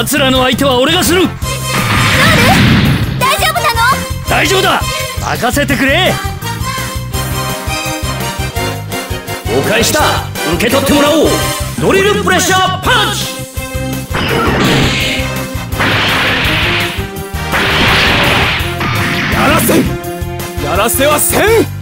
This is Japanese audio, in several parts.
奴らの相手は俺がする。大丈夫なの？大丈夫だ。任せてくれ。お返しだ。受け取ってもらおう。ドリルプレッシャーパンチ。やらせん。やらせはせん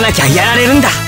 なきゃやられるんだ。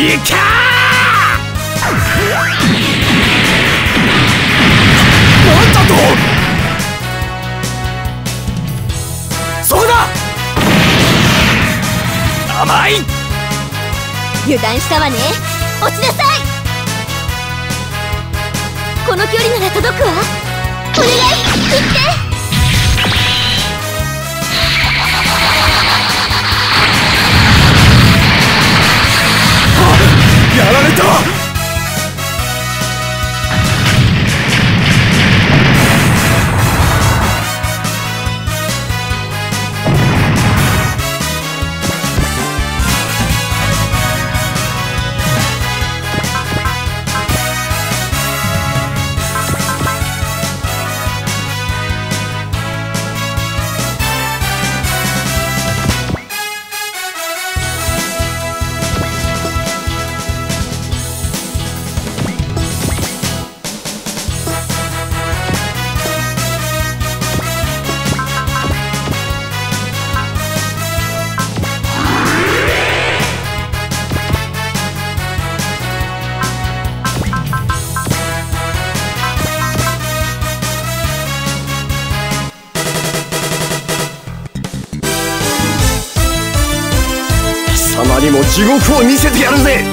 いけなんだと？そこだ！甘い！油断したわね。落ちなさい！この距離なら届くわ。お願い！行って！やられた。地獄を見せてやるぜ。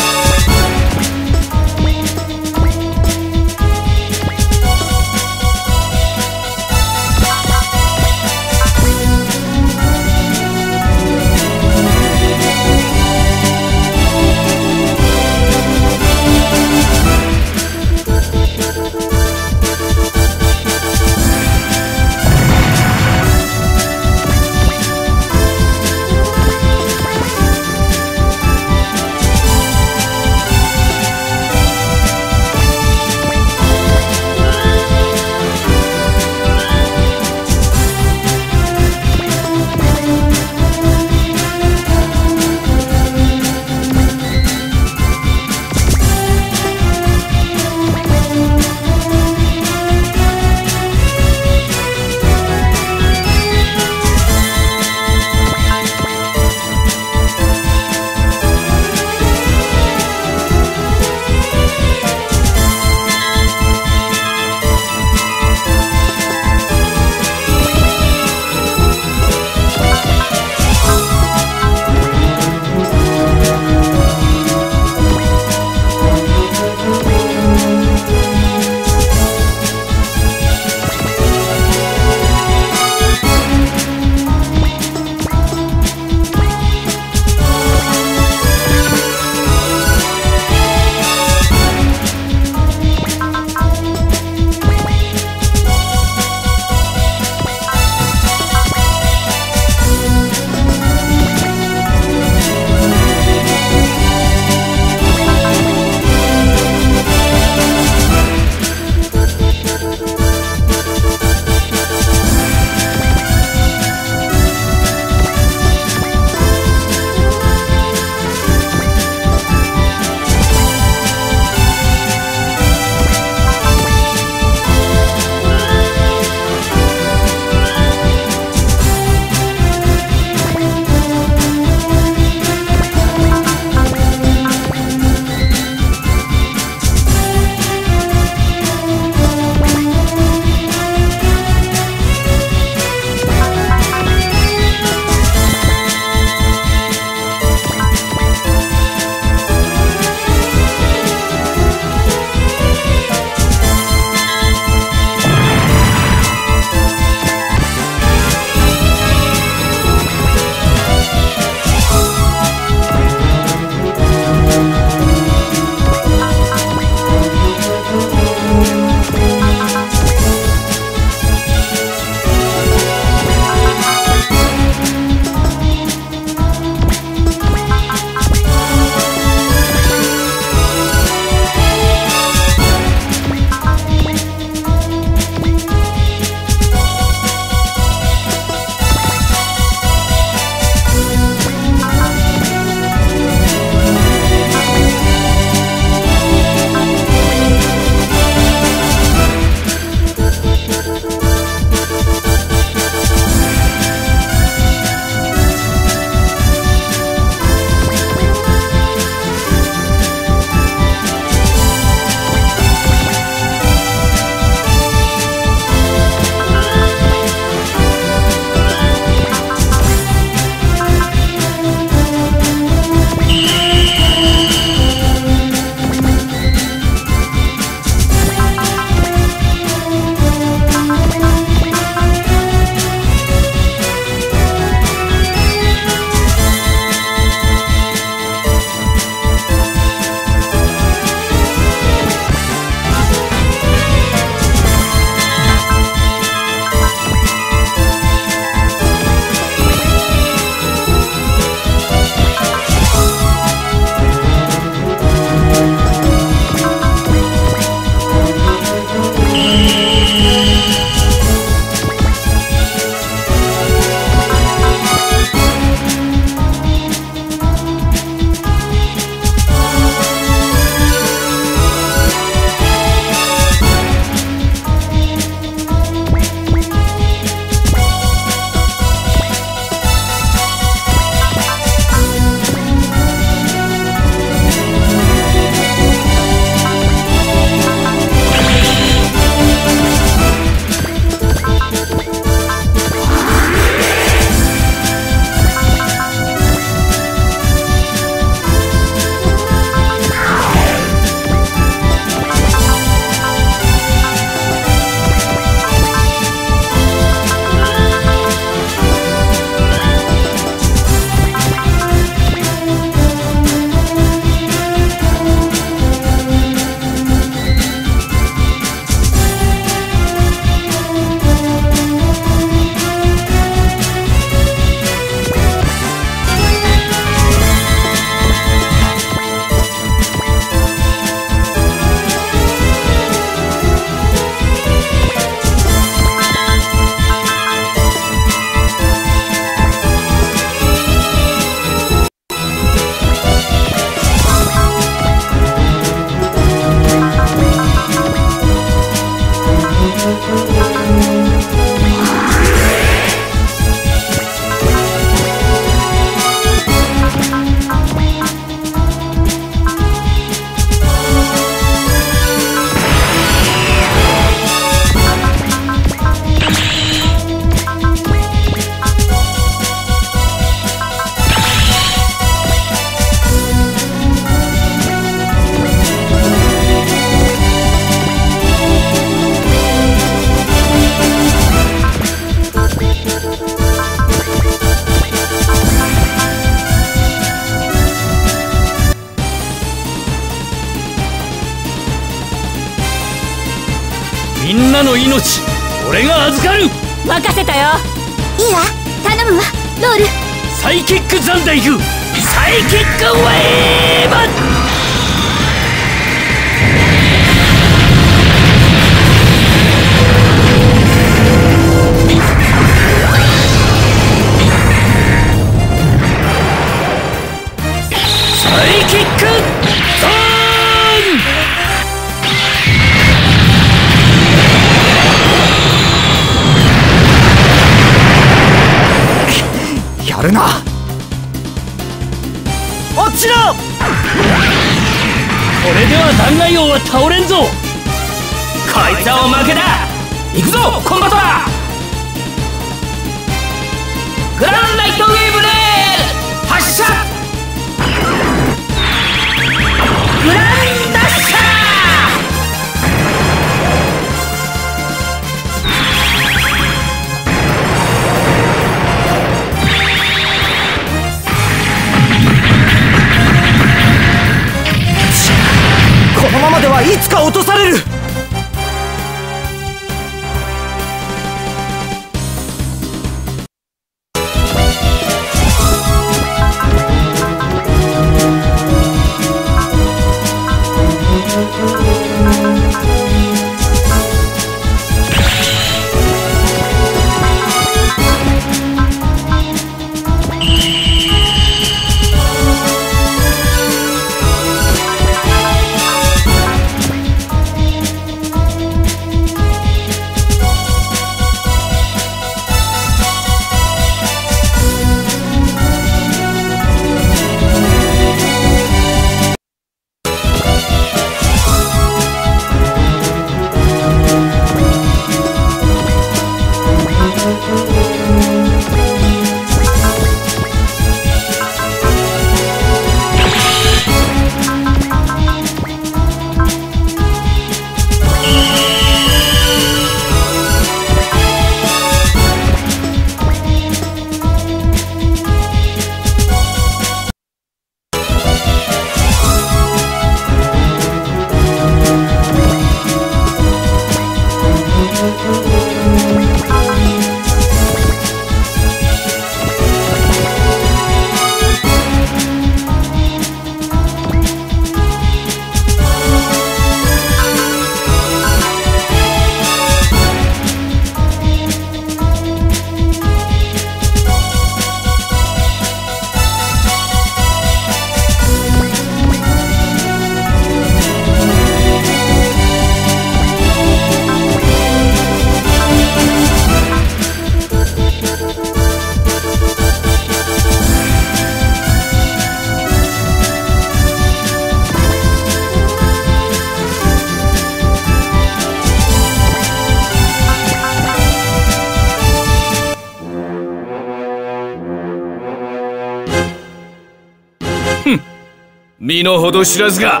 ど知らずが。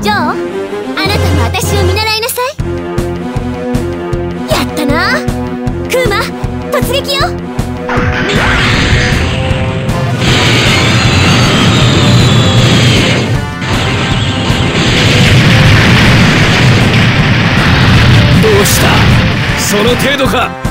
ジョーあなたも私を見習いなさい。やったな。クーマ突撃よ。どうした？その程度か。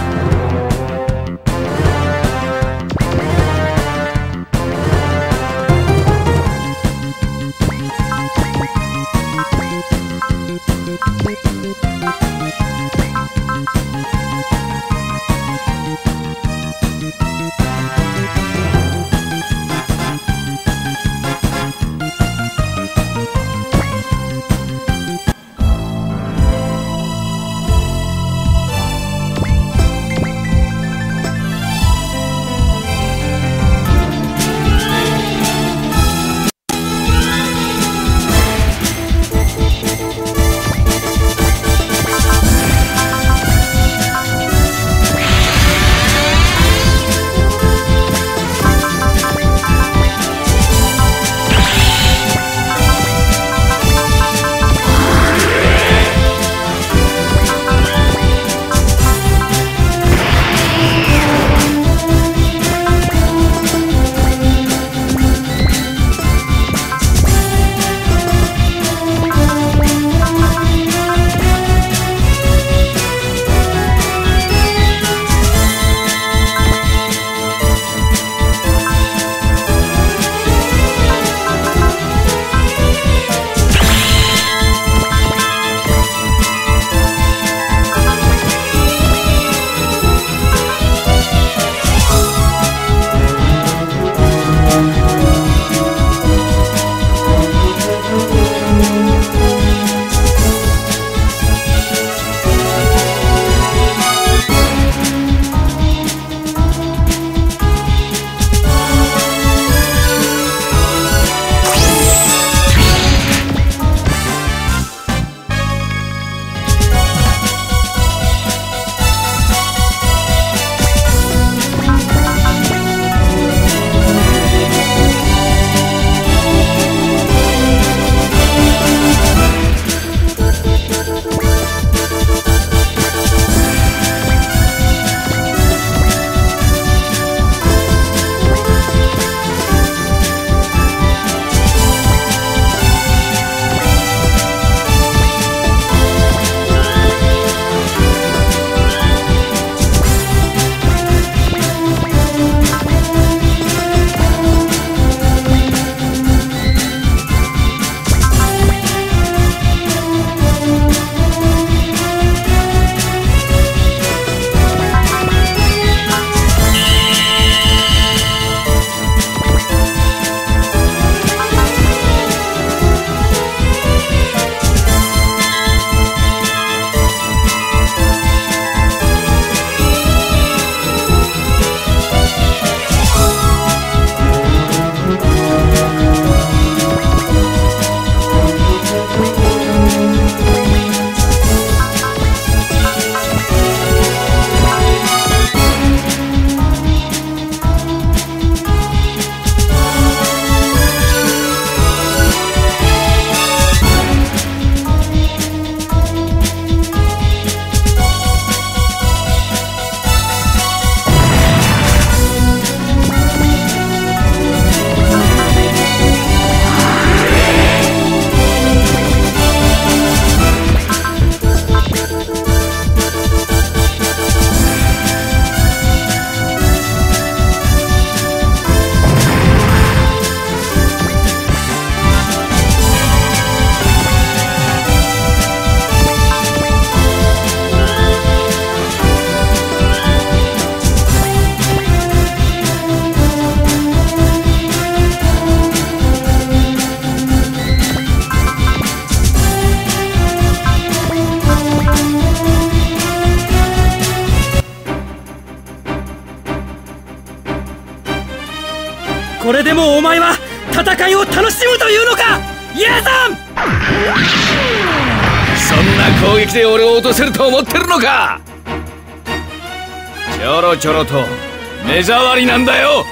目障りなんだよ。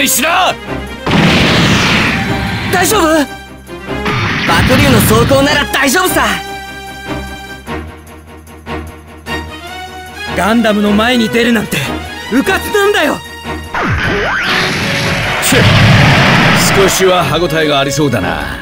勘弁しな大丈夫？爆竜の走行なら大丈夫さ。ガンダムの前に出るなんてうかつなんだよ！少しは歯応えがありそうだな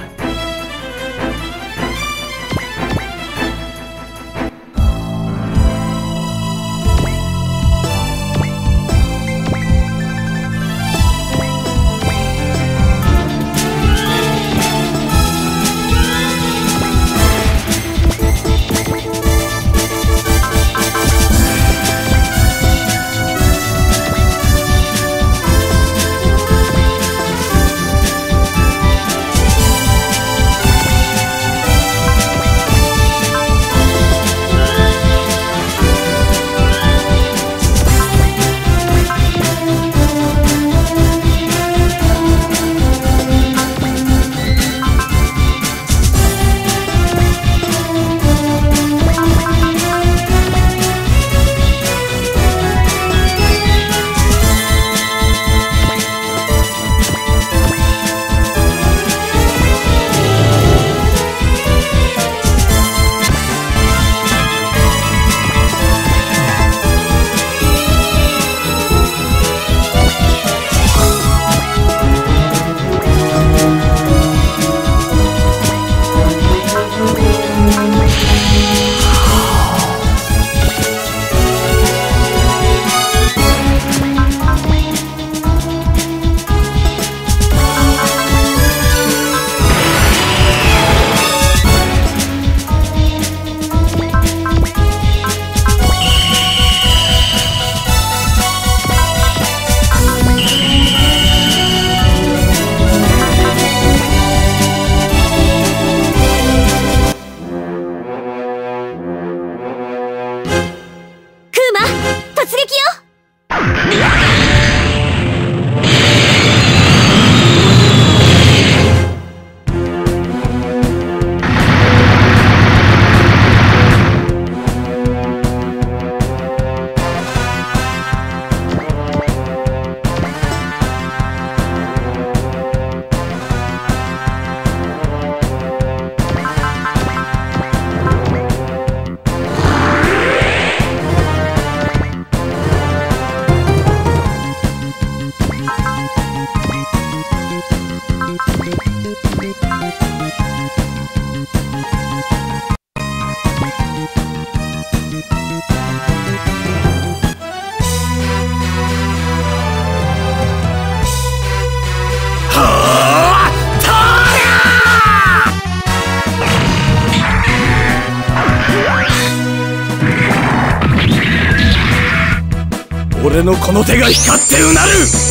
のこの手が光ってうなる。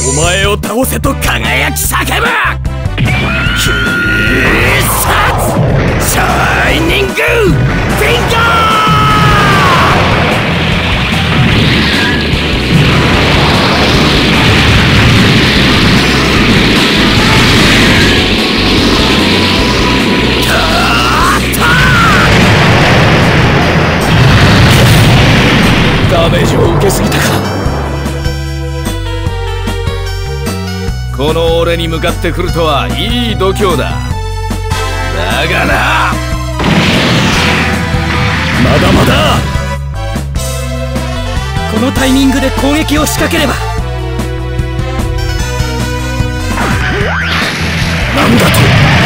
お前を倒せと輝き叫ぶ。必殺シャイニング。フィンガー!ダメージを。この俺に向かってくるとはいい度胸だ。だがな。まだまだ。このタイミングで攻撃を仕掛ければ。なんだと。